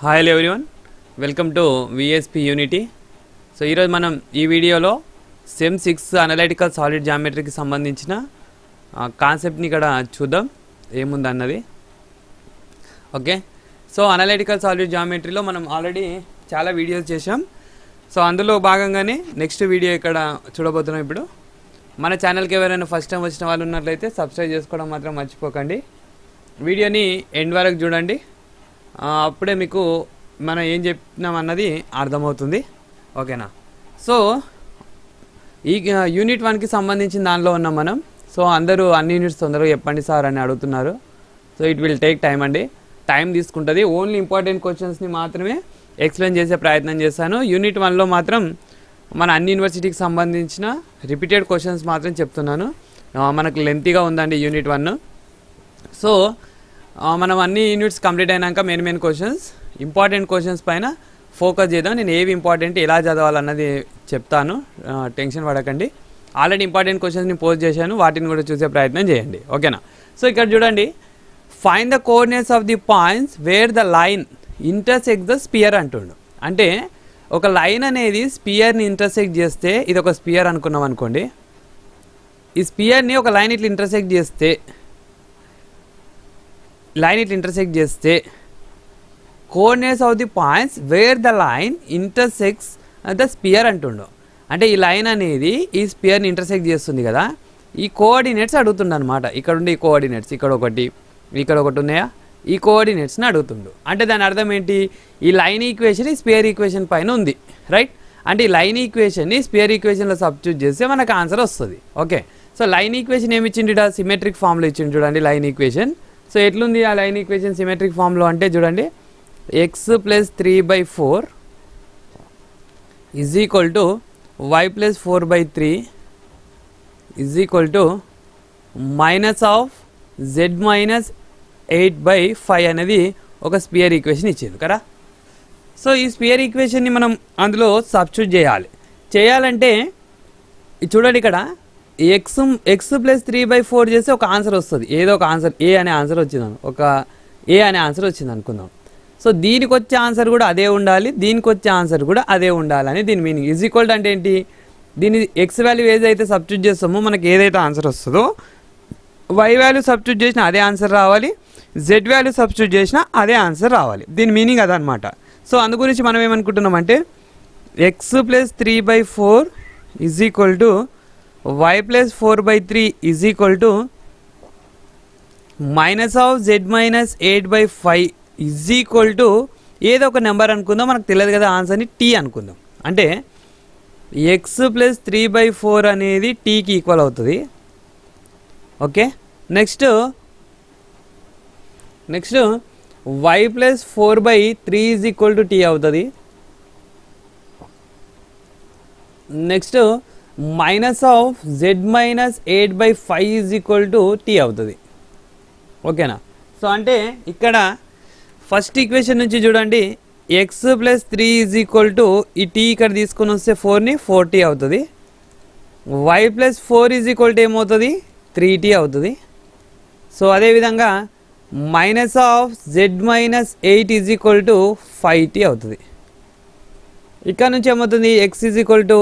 Hi hello everyone welcome to VSP unity so ఈరోజు మనం ఈ వీడియోలో సెమ్ సిక్స్ అనలైటికల్ సాలిడ్ జామెట్రీకి సంబంధించిన కాన్సెప్ట్ని ఇక్కడ చూద్దాం. ఏముందన్నది ఓకే సో అనలైటికల్ సాలిడ్ జామెట్రీలో మనం ఆల్రెడీ చాలా వీడియోస్ చేసాం సో అందులో భాగంగానే నెక్స్ట్ వీడియో ఇక్కడ చూడబోతున్నాం ఇప్పుడు. మన ఛానల్కి ఎవరైనా ఫస్ట్ టైం వచ్చిన వాళ్ళు ఉన్నట్లయితే సబ్స్క్రైబ్ చేసుకోవడం మాత్రం మర్చిపోకండి. వీడియోని ఎండ్ వరకు చూడండి. అప్పుడే మీకు మనం ఏం చెప్పినాం అన్నది అర్థమవుతుంది. ఓకేనా? సో ఈ యూనిట్ వన్కి సంబంధించిన దానిలో ఉన్నాం మనం. సో అందరూ అన్ని యూనిట్స్ తొందరగా చెప్పండి సార్ అని అడుగుతున్నారు. So it will take time అండి. టైం తీసుకుంటుంది. ఓన్లీ ఇంపార్టెంట్ క్వశ్చన్స్ని మాత్రమే ఎక్స్ప్లెయిన్ చేసే ప్రయత్నం చేశాను యూనిట్ వన్లో మాత్రం మన అన్ని యూనివర్సిటీకి సంబంధించిన రిపీటెడ్ క్వశ్చన్స్ మాత్రం చెప్తున్నాను. మనకు లెంతీగా ఉందండి యూనిట్ వన్. సో మనం అన్ని యూనిట్స్ కంప్లీట్ అయినాక main main questions important questions పైన ఫోకస్ చేద్దాం. నేను ఏవి ఇంపార్టెంట్ ఎలా చదవాలన్నది చెప్తాను. టెన్షన్ పడకండి. ఆల్రెడీ ఇంపార్టెంట్ క్వశ్చన్స్ని పోస్ట్ చేశాను. వాటిని కూడా చూసే ప్రయత్నం చేయండి. ఓకేనా సో ఇక్కడ చూడండి. Find the coordinates of the points where the line intersect the sphere అంటుండు. అంటే ఒక లైన్ అనేది స్పియర్ని ఇంటర్సెక్ట్ చేస్తే ఇది ఒక స్పియర్ అనుకున్నాం అనుకోండి. ఈ స్పియర్ని ఒక లైన్ ఇట్లా ఇంటర్సెక్ట్ చేస్తే లైన్ ఇట్లా ఇంటర్సెక్ట్ చేస్తే coordinates of the points where the line intersects the sphere అంటుండు. అంటే ఈ లైన్ అనేది ఈ స్పియర్ని ఇంటర్సెక్ట్ చేస్తుంది కదా. ఈ కోఆర్డినేట్స్ అడుగుతుండు అనమాట ఇక్కడ ఉండే ఈ కోఆర్డినేట్స్ ఇక్కడ ఒకటి ఇక్కడ ఒకటి ఉన్నాయా? ఈ కోఆర్డినేట్స్ని అడుగుతుండు. అంటే దాని అర్థం ఏంటి? ఈ లైన్ ఈక్వేషన్ ఈ స్పియర్ ఈక్వేషన్ పైన ఉంది. రైట్ అంటే ఈ లైన్ ఈక్వేషన్ని స్పియర్ ఈక్వేషన్లో సబ్స్టిట్యూట్ చేస్తే మనకు ఆన్సర్ వస్తుంది. ఓకే సో లైన్ ఈక్వేషన్ ఏమి ఇచ్చిండు సిమెట్రిక్ ఫామ్లో ఇచ్చిండు చూడండి. లైన్ ఈక్వేషన్ సో ఎట్లుంది ఆ లైన్ ఈక్వేషన్ సిమెట్రిక్ ఫామ్లో అంటే చూడండి x plus three by four is equal to y plus four by three is equal to minus of z minus eight by five అనేది ఒక స్పియర్ ఈక్వేషన్ ఇచ్చింది కదా? So ఈ స్పియర్ ఈక్వేషన్ని మనం అందులో సబ్స్టిట్యూట్ చేయాలి. చేయాలంటే ఇది చూడండి ఇక్కడ x x plus three by four చేస్తే ఒక ఆన్సర్ వస్తుంది. ఏదో ఒక ఆన్సర్ ఏ అనే ఆన్సర్ వచ్చింది ఒక ఏ అనే ఆన్సర్ వచ్చింది అనుకుందాం. సో దీనికి వచ్చే ఆన్సర్ కూడా అదే ఉండాలి. దీనికి వచ్చే ఆన్సర్ కూడా అదే ఉండాలని దీని మీనింగ్ ఈజ్ ఈక్వల్ అంటే ఏంటి? దీని ఎక్స్ వాల్యూ ఏదైతే సబ్స్టిట్యూట్ చేస్తామో మనకి ఏదైతే ఆన్సర్ వస్తుందో వై వాల్యూ సబ్స్టిట్యూట్ చేసినా అదే ఆన్సర్ రావాలి. జెడ్ వాల్యూ సబ్స్టిట్యూట్ చేసినా అదే ఆన్సర్ రావాలి. దీని మీనింగ్ అదనమాట. సో అందు గురించి మనం ఏమనుకుంటున్నామంటే x plus three by four is equal to y plus four by three is equal to minus of z minus eight by five is equal to ఏదో ఒక నెంబర్ అనుకుందాం మనకు తెలియదు కదా ఆన్సర్ని టీ అనుకుందాం. అంటే x plus three by four అనేది టీకి ఈక్వల్ అవుతుంది. Okay? Next next y plus four by three is equal to t అవుతుంది. Next minus of z minus eight by five is equal to t అవుతుంది. ఓకేనా so అంటే ఇక్కడ first equation నుంచి చూడండి x plus three is equal to ఈ tea ఇక్కడ తీసుకొని వస్తే ఫోర్ని ఫోర్ టీ అవుతుంది. Y plus four is equal to ఏమవుతుంది? త్రీ టీ అవుతుంది. సో అదేవిధంగా minus of z minus eight is equal to five t అవుతుంది. ఇక్కడ నుంచి ఏమవుతుంది? X is equal to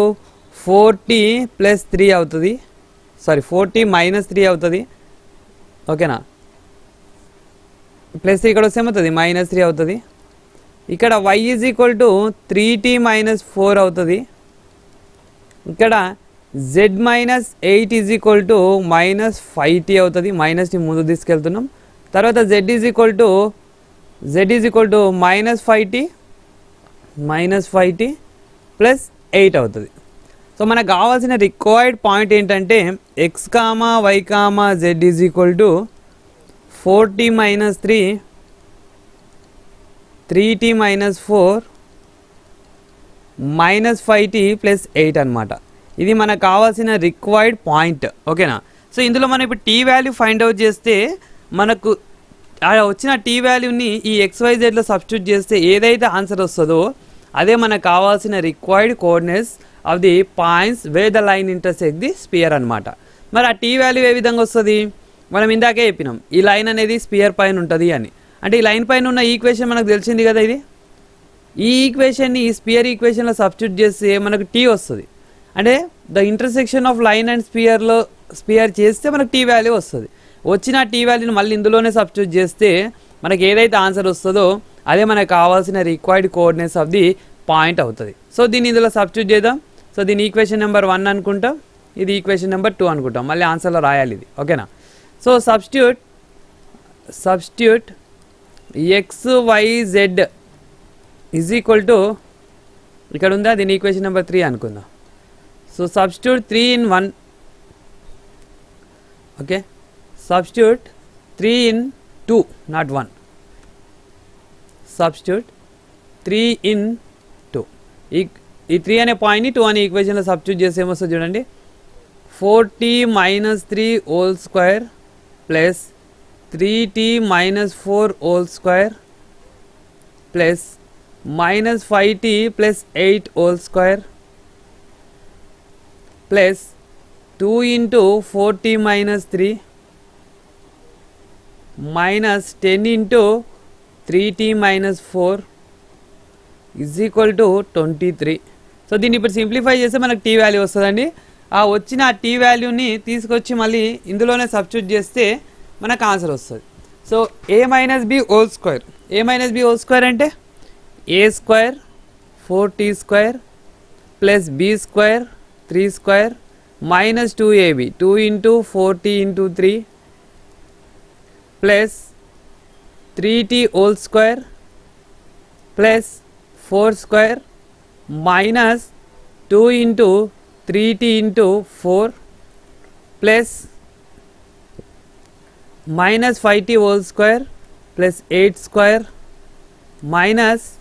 four t plus three అవుతుంది. Sorry four t minus three అవుతుంది. ఓకేనా? ప్లస్ త్రీ ఇక్కడ వస్తే ఏమవుతుంది మైనస్ త్రీ అవుతుంది. ఇక్కడ y is equal to three t minus four అవుతుంది. ఇక్కడ z minus eight is equal to minus five t అవుతుంది. మైనస్ని ముందు తీసుకెళ్తున్నాం. తర్వాత z is equal to z is equal to minus five t minus five t plus eight అవుతుంది. So మనకు కావాల్సిన రిక్వైర్డ్ పాయింట్ ఏంటంటే x comma y comma z is equal to four t minus three three t minus four minus five t plus eight అనమాట ఇది మనకు కావాల్సిన required point ఓకేనా so ఇందులో మనం ఇప్పుడు టీ వాల్యూ ఫైండ్ అవుట్ చేస్తే మనకు వచ్చిన టీ వాల్యూని ఈ ఎక్స్వైజెడ్లో సబ్స్టిట్యూట్ చేస్తే ఏదైతే ఆన్సర్ వస్తుందో అదే మనకు కావాల్సిన required coordinates of the points where the line intersect the sphere అనమాట మరి ఆ టీ వాల్యూ ఏ విధంగా వస్తుంది? మనం ఇందాకే చెప్పినాం ఈ లైన్ అనేది స్పియర్ పైన ఉంటుంది అని. అంటే ఈ లైన్ పైన ఉన్న ఈక్వేషన్ మనకు తెలిసింది కదా ఇది? ఈ ఈక్వేషన్ని ఈ స్పియర్ ఈక్వేషన్లో సబ్స్టిట్యూట్ చేస్తే మనకు టీ వస్తుంది. అంటే the intersection of line and స్పియర్లో sphere చేస్తే మనకు టీ వాల్యూ వస్తుంది. వచ్చిన టీ వాల్యూని మళ్ళీ ఇందులోనే సబ్స్టిట్యూట్ చేస్తే మనకి ఏదైతే ఆన్సర్ వస్తుందో అదే మనకు కావాల్సిన required coordinates of the point అవుతుంది. సో దీన్ని ఇందులో సబ్స్టిట్యూట్ చేద్దాం. సో దీని ఈక్వేషన్ నెంబర్ వన్ అనుకుంటాం ఇది ఈక్వేషన్ నెంబర్ టూ అనుకుంటాం. మళ్ళీ ఆన్సర్లో రాయాలి ఇది ఓకేనా? So substitute substitute x y z is equal to ఇక్కడ ఉందా? దీని ఈక్వేషన్ నెంబర్ త్రీ అనుకుందాం. So substitute three in one okay? Substitute three in two not one substitute three in two ఈ ఈ త్రీ అనే పాయింట్ని టూ అనే ఈక్వేషన్లో సబ్స్టిట్యూట్ చేసి ఏమొస్తుంది చూడండి. Four t minus three whole square plus three t minus four whole square plus minus five t plus eight whole square plus two into four t minus three minus ten into three t minus four is equal to twenty three so దీన్ని ఇప్పుడు simplify చేస్తే మనకు tea value వస్తుందండి. ఆ వచ్చిన ఆ tea వాల్యూని తీసుకొచ్చి మళ్ళీ ఇందులోనే సబ్స్టిట్యూట్ చేస్తే మనకు ఆన్సర్ వస్తుంది. So a minus b whole square a minus b whole square అంటే? A square four t square plus b square three square minus two ab two into four t into three plus three t whole square plus four square minus 2 into 3t into 4 plus minus 5t whole square plus 8 square minus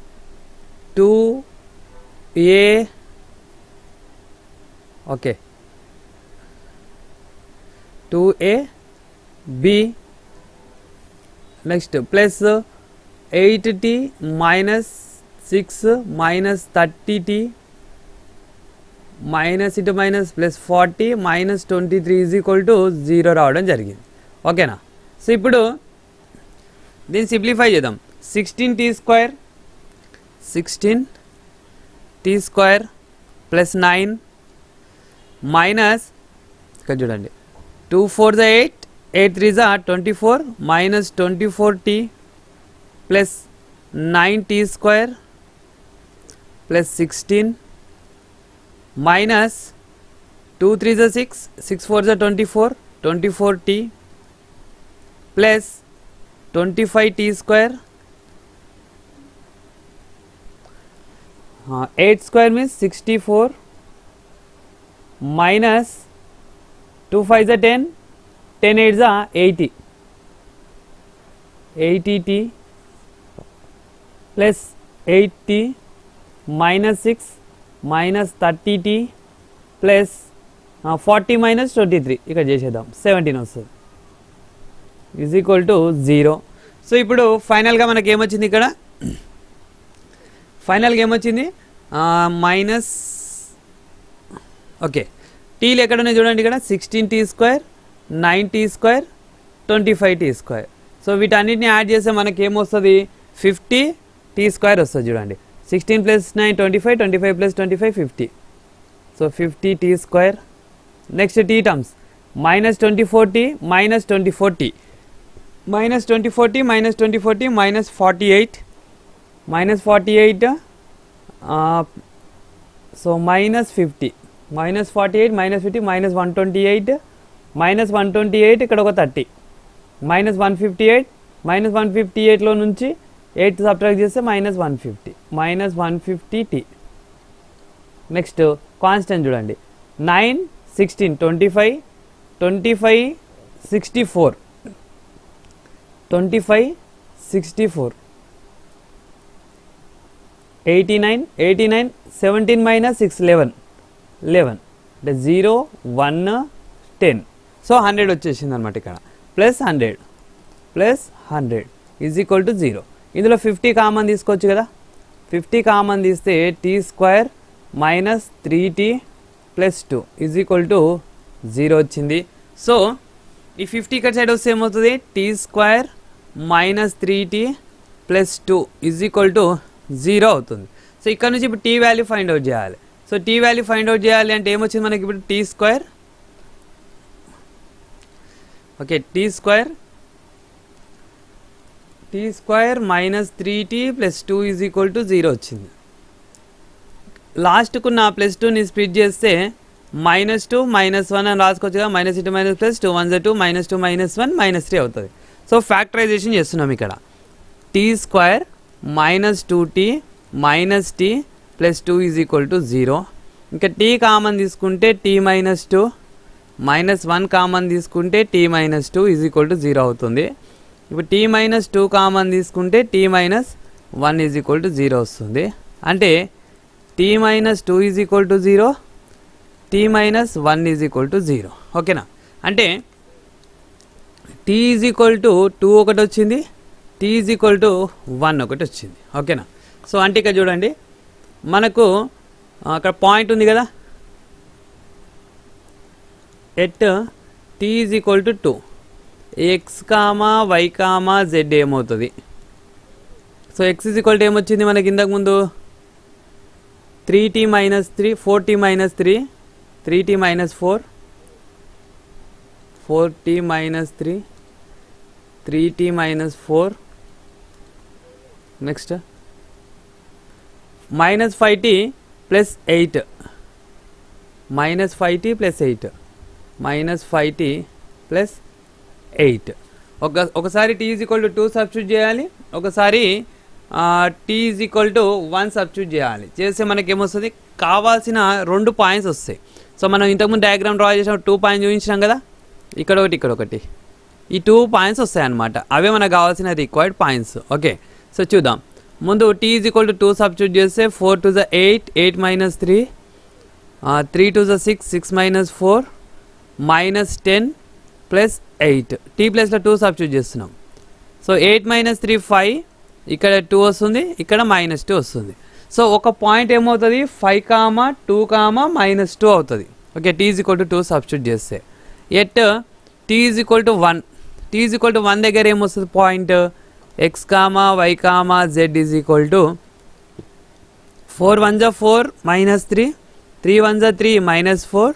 2a okay. 2a b. Next plus 8t minus six minus thirty t minus ఇటు minus plus forty minus twenty three is equal to zero రావడం జరిగింది. ఓకేనా so ఇప్పుడు దీన్ని simplify చేద్దాం. Sixteen t square sixteen t square plus nine minus ఇక్కడ చూడండి two four the eight eight three జా twenty four minus twenty four t plus nine t square plus 16 minus 2 3 is 6, 6 4 is 24, 24t plus 25t square uh, 8 square means 64 minus 2 5 is 10 10 8 is 80 80t plus eighty minus six minus thirty t plus forty minus twenty three ఇక్కడ చేసేద్దాం. Seventeen వస్తుంది. Is equal to zero so ఇప్పుడు ఫైనల్గా మనకి ఏమొచ్చింది ఇక్కడ? ఫైనల్గా ఏమొచ్చింది? మైనస్ ఓకే టీలు ఎక్కడ చూడండి ఇక్కడ? Sixteen t square nine t square twenty five t square so వీటన్నిటిని యాడ్ చేస్తే మనకి ఏమొస్తుంది ఫిఫ్టీ టీ స్క్వేర్ వస్తుంది చూడండి. sixteen plus nine twenty five twenty five plus twenty five fifty so fifty t square next t terms minus twenty four t minus twenty four t minus twenty four t minus twenty four t minus forty eight minus forty eight so minus fifty minus forty eight minus fifty minus one twenty eight minus one twenty eight ఇక్కడ ఒక thirty minus one fifty eight minus one fifty ఎయిట్లో నుంచి Eight subtract చేస్తే minus one fifty. Minus one fifty t. Next constant చూడండి. Nine sixteen twenty five twenty five sixty four. Twenty five sixty four. Eighty nine eighty nine seventeen minus six eleven eleven అంటే zero one ten. So hundred వచ్చేసింది అనమాట ఇక్కడ. Plus hundred. Plus hundred. Is equal to zero. ఇందులో fifty common తీసుకోవచ్చు కదా. Fifty common తీస్తే t square minus three t plus two is equal to zero వచ్చింది. So ఈ ఫిఫ్టీ ఇక్కడ సైడ్ వస్తే ఏమవుతుంది? T square minus three t plus two is equal to zero అవుతుంది. సో ఇక్కడ నుంచి ఇప్పుడు టీ వాల్యూ ఫైండ్ అవుట్ చేయాలి. So t value find out చేయాలి అంటే ఏమొచ్చింది మనకి ఇప్పుడు? T square okay t square t square minus three t plus two is equal to zero వచ్చింది. లాస్ట్కు నా ప్లస్ టూని స్ప్లిట్ చేస్తే మైనస్ టూ మైనస్ వన్ అని రాసుకోవచ్చు కదా minus two minus plus two one జ two minus two minus one minus three అవుతుంది. సో ఫ్యాక్టరైజేషన్ చేస్తున్నాం ఇక్కడ. T square minus two t minus t plus two is equal to zero. ఇంకా t common తీసుకుంటే t minus two minus one common తీసుకుంటే t minus two is equal to zero అవుతుంది. ఇప్పుడు t minus two common తీసుకుంటే t minus one is equal to zero వస్తుంది. అంటే t minus two is equal to zero t minus one is equal to zero ఓకేనా అంటే t is equal to two ఒకటి వచ్చింది t is equal to one ఒకటి వచ్చింది. ఓకేనా so అంటే ఇక్కడ చూడండి మనకు అక్కడ పాయింట్ ఉంది కదా? At t is equal to two x comma y comma z ఏమవుతుంది? So x is equal to ఏమొచ్చింది మనకి ఇంతకు ముందు? Three t minus three four t minus three three t minus four four t minus three three t minus four next minus five t plus eight minus five t plus eight minus five t plus eight. ఒక ఒకసారి t is equal to two substitute చేయాలి. ఒకసారి t is equal to one substitute చేయాలి. చేస్తే మనకి ఏమొస్తుంది కావాల్సిన రెండు పాయింట్స్ వస్తాయి. సో మనం ఇంతకుముందు డయాగ్రామ్ డ్రా చేసిన టూ పాయింట్స్ చూపించినాం కదా? ఇక్కడ ఒకటి ఇక్కడ ఒకటి. ఈ టూ పాయింట్స్ వస్తాయి అన్నమాట అవే మనకు కావాల్సిన రిక్వైర్డ్ పాయింట్స్ ఓకే. సో చూద్దాం. ముందు T is equal to two substitute చేస్తే four to the eight eight minus three three to the six six minus four minus ten plus eight. T ప్లస్లో two substitute చేస్తున్నాం. So eight minus three five ఇక్కడ two వస్తుంది ఇక్కడ minus two వస్తుంది. So ఒక point ఏమవుతుంది? Five comma two comma minus two అవుతుంది. Okay T is equal to two substitute చేస్తే. At T is equal to one. T is equal to one దగ్గర ఏమొస్తుంది point? X comma Y comma Z is equal to four one జా four minus three. Three one జా three minus four.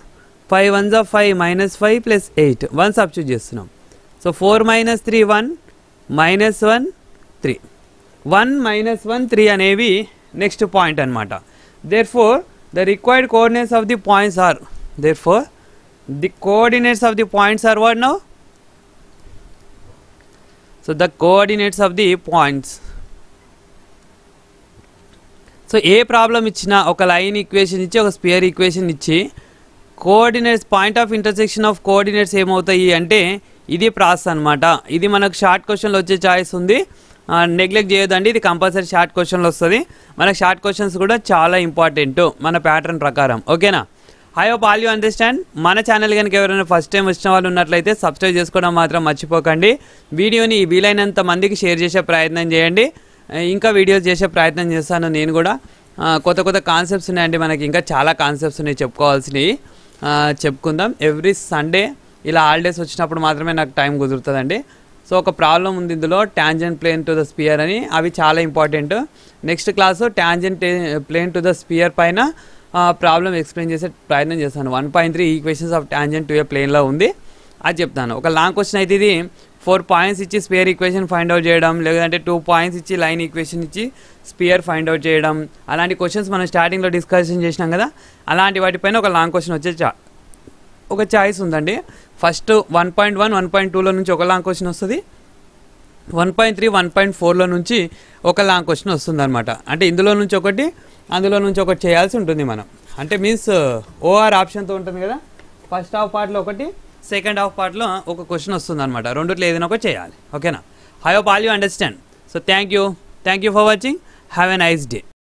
Five one జా five minus five plus eight one substitute చేస్తున్నాం. So four minus three one minus one three one minus one three అనేవి next point అనమాట therefore the required coordinates of the points are therefore the coordinates of the points are what now so the coordinates of the points so a problem ఇచ్చినా ఒక line equation ఇచ్చి ఒక sphere equation ఇచ్చి coordinates point of intersection of coordinates ఏమవుతాయి అంటే ఇది process అనమాట ఇది మనకు షార్ట్ క్వశ్చన్లో వచ్చే ఛాయిస్ ఉంది. నెగ్లెక్ట్ చేయొద్దండి. ఇది కంపల్సరీ షార్ట్ క్వశ్చన్లో వస్తుంది. మనకు షార్ట్ క్వశ్చన్స్ కూడా చాలా ఇంపార్టెంట్ మన ప్యాటర్న్ ప్రకారం. ఓకేనా? I hope all you understand మన ఛానల్ కనుక ఎవరైనా ఫస్ట్ టైం వచ్చిన వాళ్ళు ఉన్నట్లయితే సబ్స్క్రైబ్ చేసుకోవడం మాత్రం మర్చిపోకండి. వీడియోని వీలైనంత మందికి షేర్ చేసే ప్రయత్నం చేయండి. ఇంకా వీడియోస్ చేసే ప్రయత్నం చేస్తాను నేను కూడా. కొత్త కొత్త కాన్సెప్ట్స్ ఉన్నాయండి మనకి. ఇంకా చాలా కాన్సెప్ట్స్ ఉన్నాయి చెప్పుకోవాల్సినవి. చెప్పుకుందాం. ఎవ్రీ సండే ఇలా హాలిడేస్ వచ్చినప్పుడు మాత్రమే నాకు టైం కుదురుతుందండి. సో ఒక ప్రాబ్లం ఉంది ఇందులో. Tangent plane to the sphere అని. అవి చాలా important next class tangent plane to the sphere పైన ప్రాబ్లం ఎక్స్ప్లెయిన్ చేసే ప్రయత్నం చేస్తాను. One point three equations of tangent to a ప్లేన్లో ఉంది. అది చెప్తాను. ఒక లాంగ్ క్వశ్చన్ అయితే ఇది. ఫోర్ పాయింట్స్ ఇచ్చి స్పియర్ ఈక్వేషన్ ఫైండ్ అవుట్ చేయడం లేదంటే టూ పాయింట్స్ ఇచ్చి లైన్ ఈక్వేషన్ ఇచ్చి స్పియర్ ఫైండ్ అవుట్ చేయడం. అలాంటి క్వశ్చన్స్ మనం స్టార్టింగ్లో డిస్కషన్ చేసినాం కదా అలాంటి వాటిపైన ఒక లాంగ్ క్వశ్చన్ వచ్చే చా ఒక చాయిస్ ఉందండి. First one point one one point టూలో నుంచి ఒక లాంగ్ క్వశ్చన్ వస్తుంది. One point three one point ఫోర్లో నుంచి ఒక లాంగ్ క్వశ్చన్ వస్తుంది అనమాట అంటే ఇందులో నుంచి ఒకటి అందులో నుంచి ఒకటి చేయాల్సి ఉంటుంది మనం. అంటే మీన్స్ ఓఆర్ ఆప్షన్తో ఉంటుంది కదా. ఫస్ట్ హాఫ్ పార్ట్లో ఒకటి సెకండ్ హాఫ్ పార్ట్లో ఒక క్వశ్చన్ వస్తుంది అనమాట రెండుట్లో ఏదైనా ఒక చేయాలి. ఓకేనా I hope all you understand so thank you thank you for watching have a nice day